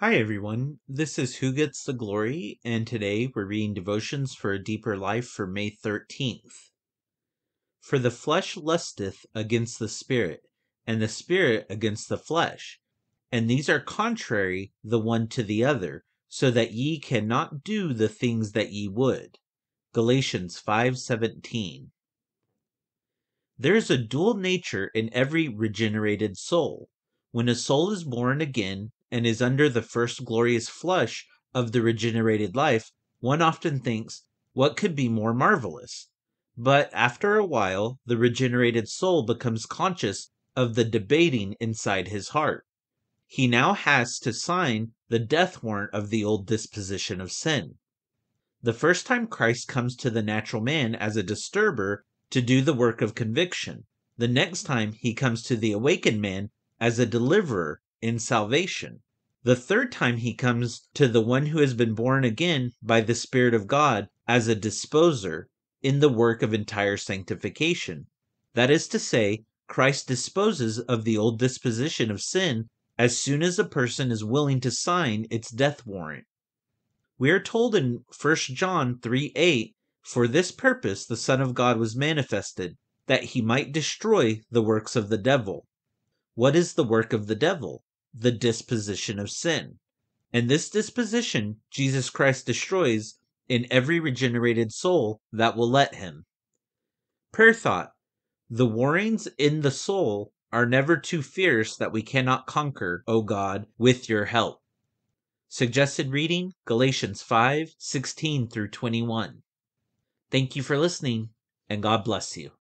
Hi everyone, this is Who Gets the Glory, and today we're reading Devotions for a Deeper Life for May 13th. For the flesh lusteth against the spirit, and the spirit against the flesh, and these are contrary the one to the other, so that ye cannot do the things that ye would. Galatians 5:17. There is a dual nature in every regenerated soul. When a soul is born again and is under the first glorious flush of the regenerated life, one often thinks, what could be more marvelous? But after a while, the regenerated soul becomes conscious of the debating inside his heart. He now has to sign the death warrant of the old disposition of sin. The first time Christ comes to the natural man as a disturber to do the work of conviction. The next time he comes to the awakened man as a deliverer in salvation. The third time he comes to the one who has been born again by the Spirit of God as a disposer in the work of entire sanctification. That is to say, Christ disposes of the old disposition of sin as soon as a person is willing to sign its death warrant. We are told in 1 John 3 8, For this purpose the Son of God was manifested, that he might destroy the works of the devil. What is the work of the devil? The disposition of sin. And this disposition Jesus Christ destroys in every regenerated soul that will let him. Prayer thought The warrings in the soul are never too fierce that we cannot conquer, O God, with your help. Suggested reading Galatians 5 16 through 21. Thank you for listening, and God bless you.